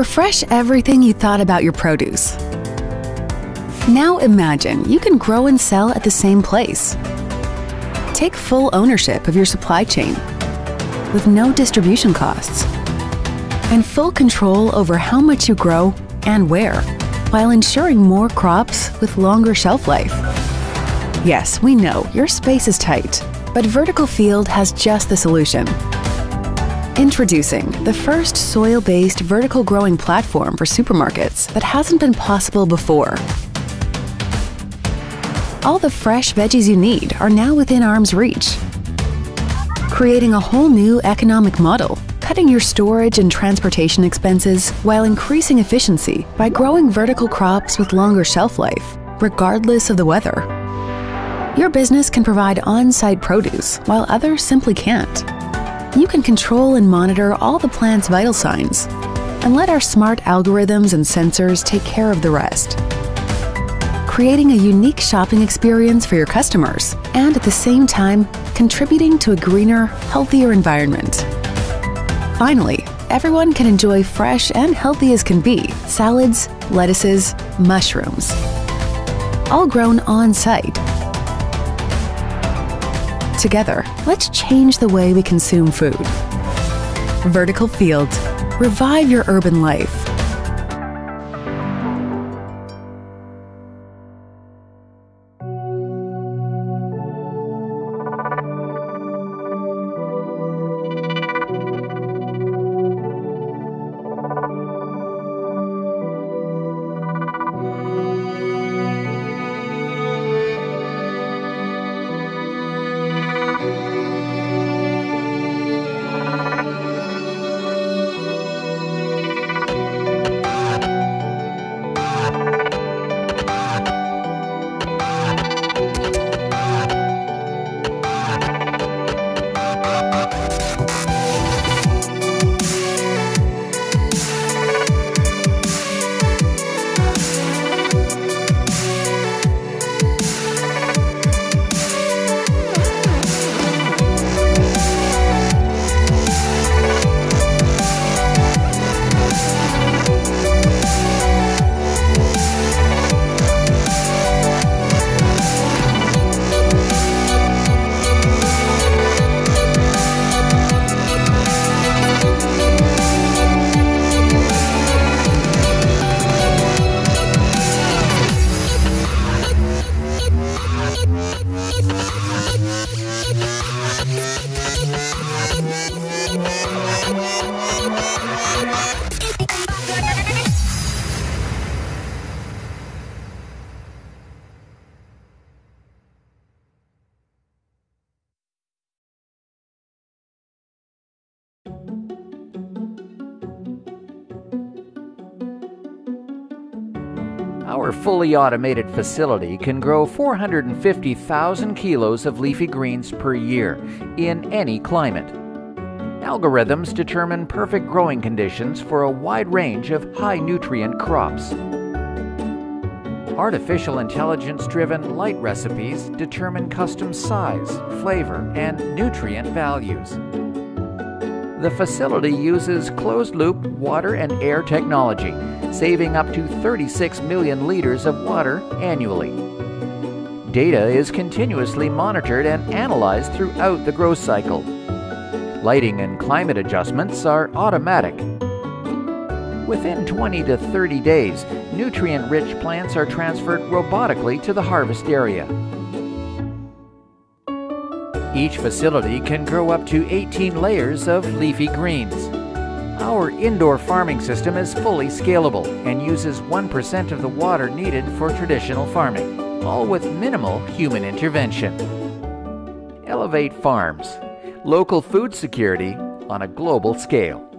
Refresh everything you thought about your produce. Now imagine you can grow and sell at the same place. Take full ownership of your supply chain with no distribution costs and full control over how much you grow and where, while ensuring more crops with longer shelf life. Yes, we know your space is tight, but Vertical Field has just the solution. Introducing the first soil based vertical growing platform for supermarkets that hasn't been possible before. All the fresh veggies you need are now within arm's reach, creating a whole new economic model cutting your storage and transportation expenses while increasing efficiency by growing vertical crops with longer shelf life, regardless of the weather. Your business can provide on site produce while others simply can't. You can control and monitor all the plant's vital signs and let our smart algorithms and sensors take care of the rest. Creating a unique shopping experience for your customers and at the same time contributing to a greener, healthier environment. Finally, everyone can enjoy fresh and healthy as can be salads, lettuces, mushrooms, all grown on site. Together, let's change the way we consume food. Vertical Field. Revive your urban life. Our fully automated facility can grow 450,000 kilos of leafy greens per year in any climate. Algorithms determine perfect growing conditions for a wide range of high nutrient crops. Artificial intelligence driven light recipes determine custom size, flavor, and nutrient values. The facility uses closed loop water and air technology, saving up to 36 million liters of water annually. Data is continuously monitored and analyzed throughout the growth cycle. Lighting and climate adjustments are automatic. Within 20 to 30 days, nutrient rich plants are transferred robotically to the harvest area. Each facility can grow up to 18 layers of leafy greens. Our indoor farming system is fully scalable and uses 1% of the water needed for traditional farming, all with minimal human intervention. Elevate Farms, local food security on a global scale.